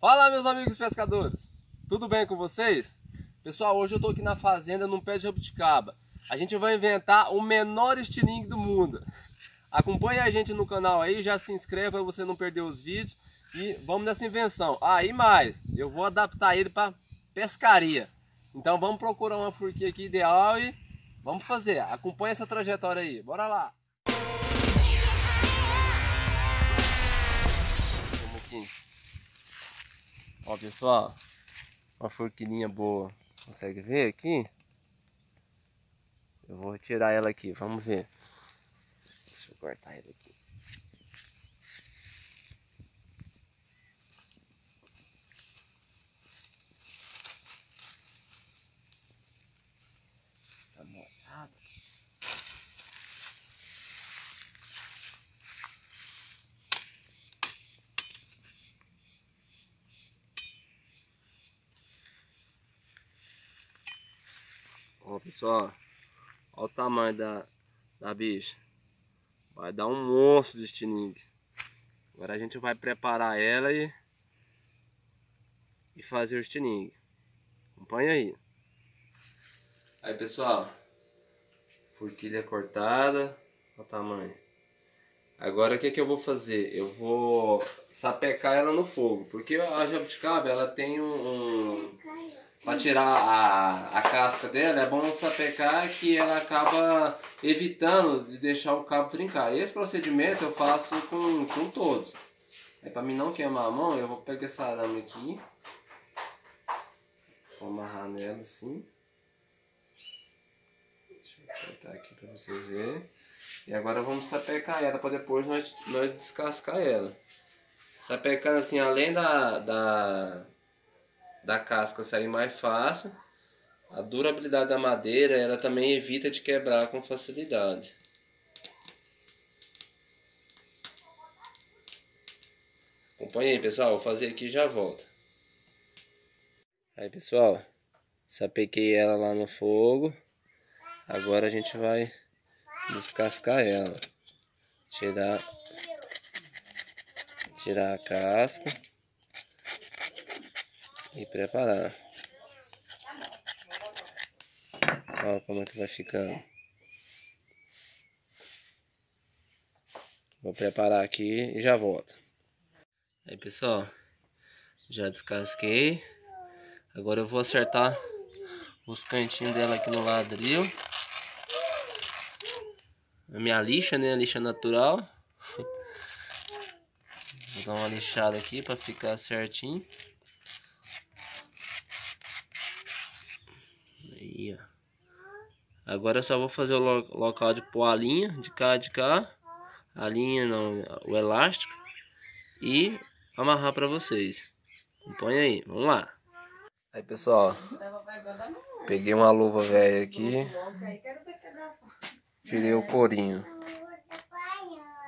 Fala meus amigos pescadores, tudo bem com vocês? Pessoal, hoje eu estou aqui na fazenda num pé de jabuticaba. A gente vai inventar o menor estilingue do mundo. Acompanhe a gente no canal aí, já se inscreva para você não perder os vídeos e vamos nessa invenção. Ah, e mais, eu vou adaptar ele para pescaria. Então vamos procurar uma furquinha aqui ideal e vamos fazer. Acompanhe essa trajetória aí, bora lá! Ó pessoal, uma forquilinha boa. Consegue ver aqui? Eu vou retirar ela aqui, vamos ver. Deixa eu cortar ela aqui. Pessoal, olha o tamanho da, da bicha. Vai dar um monstro de estilingue. Agora a gente vai preparar ela e, e fazer o estilingue. Acompanha aí. Aí pessoal, forquilha cortada, olha o tamanho. Agora o que, que eu vou fazer? Eu vou sapecar ela no fogo, porque a jabuticaba ela tem um, um para tirar a, a casca dela, é bom sapecar que ela acaba evitando de deixar o cabo trincar. Esse procedimento eu faço com, com todos. É para mim não queimar a mão, eu vou pegar essa arame aqui. Vou amarrar nela assim. Deixa eu cortar aqui para vocês verem. E agora vamos sapecar ela para depois nós, nós descascar ela. Sapecando assim, além da, da da casca sair mais fácil. A durabilidade da madeira ela também evita de quebrar com facilidade. Acompanhe aí pessoal, vou fazer aqui e já volto. Aí pessoal, sapequei ela lá no fogo. Agora a gente vai descascar ela. Tirar, tirar a casca e preparar. Olha como é que vai ficando. Vou preparar aqui e já volto. Aí pessoal, já descasquei. Agora eu vou acertar os cantinhos dela aqui no ladril. A minha lixa, né? A lixa natural. Vou dar uma lixada aqui para ficar certinho. Aí, ó. Agora eu só vou fazer o lo local de pôr a linha de cá de cá. A linha não, o elástico. E amarrar para vocês. Põe aí, vamos lá. Aí pessoal, peguei uma luva velha aqui. Tirei o corinho.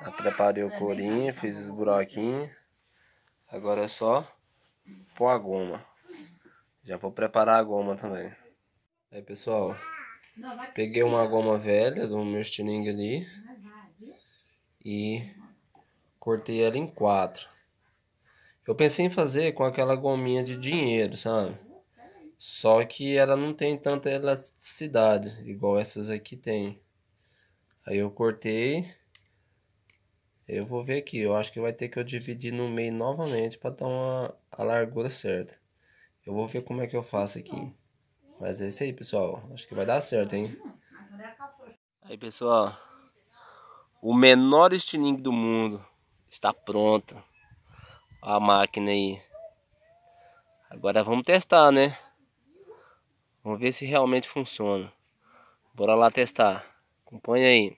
Já preparei o corinho, fiz os buraquinhos. Agora é só pôr a goma. Já vou preparar a goma também. Aí pessoal, peguei uma goma velha do meu estilingue ali e cortei ela em quatro. Eu pensei em fazer com aquela gominha de dinheiro, sabe? Só que ela não tem tanta elasticidade, igual essas aqui tem. Aí eu cortei. Eu vou ver aqui, eu acho que vai ter que eu dividir no meio novamente para dar uma, a largura certa. Eu vou ver como é que eu faço aqui. Mas é isso aí, pessoal. Acho que vai dar certo, hein? Aí, pessoal. O menor estilingue do mundo está pronto. a máquina aí. Agora vamos testar, né? Vamos ver se realmente funciona. Bora lá testar. Acompanha aí.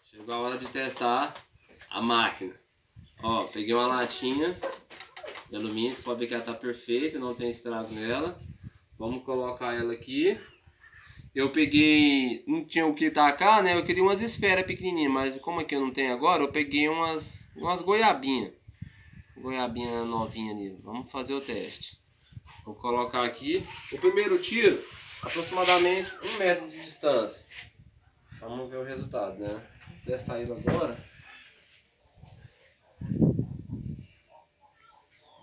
Chegou a hora de testar a máquina. Ó, peguei uma latinha de alumínio. Você pode ver que ela tá perfeita, não tem estrago nela. Vamos colocar ela aqui. Eu peguei, não tinha o que tacar, né? Eu queria umas esferas pequenininhas, mas como aqui eu não tenho agora, eu peguei umas, umas goiabinhas. Goiabinha novinha ali. Vamos fazer o teste. Vou colocar aqui. O primeiro tiro, aproximadamente um metro de distância. Vamos ver o resultado, né? Vou testar ele agora.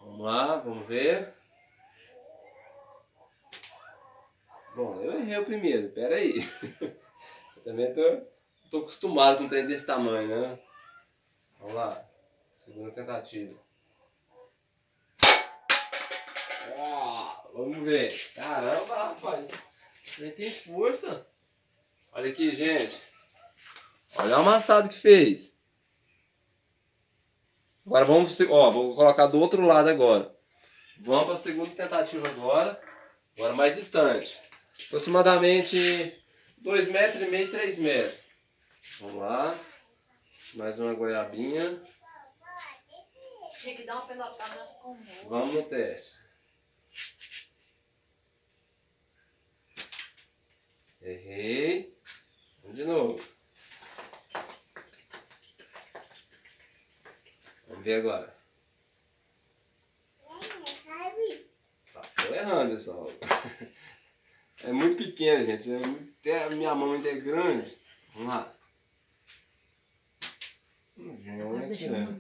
Vamos lá, vamos ver. Bom, eu errei o primeiro, pera aí. Eu também tô, tô acostumado com um trem desse tamanho, né? Vamos lá, segunda tentativa. Ah, vamos ver. Caramba, rapaz. Ele tem força. Olha aqui, gente. Olha o amassado que fez. Agora vamos, ó, vou colocar do outro lado agora. Vamos para a segunda tentativa agora. Agora mais distante. Aproximadamente 2 metros e meio, 3 metros. Vamos lá. Mais uma goiabinha. Tinha que dar uma pelotada com Vamos no teste. Errei. Vamos de novo. Vamos ver agora. Tá, tô errando só. É muito pequeno, gente. É muito... Até a minha mão ainda é grande. Vamos lá. Gente, né?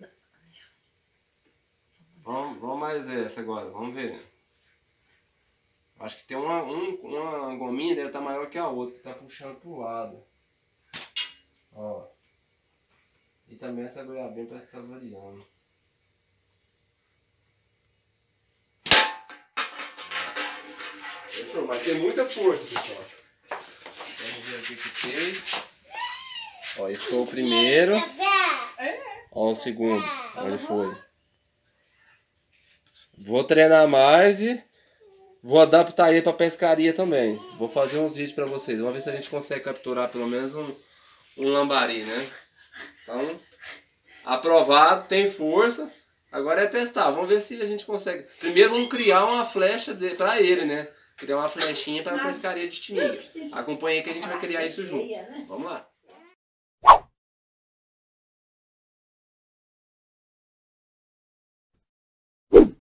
Vamos, vamos mais essa agora, vamos ver. Acho que tem uma, um, uma gominha deve estar tá maior que a outra, que está puxando pro lado. Ó. E também essa goiabinha parece que tá variando. Então, mas tem muita força, pessoal. Vamos ver o que fez. Ó, esse foi o primeiro. Ó, o segundo. Onde foi? Vou treinar mais e vou adaptar ele para pescaria também. Vou fazer uns vídeos para vocês. Vamos ver se a gente consegue capturar pelo menos um, um lambari, né? Então, aprovado, tem força. Agora é testar. Vamos ver se a gente consegue. Primeiro vamos criar uma flecha para ele, né? Criar uma flechinha para pescaria de tininga. Acompanha aí que a gente vai criar isso junto. Vamos lá.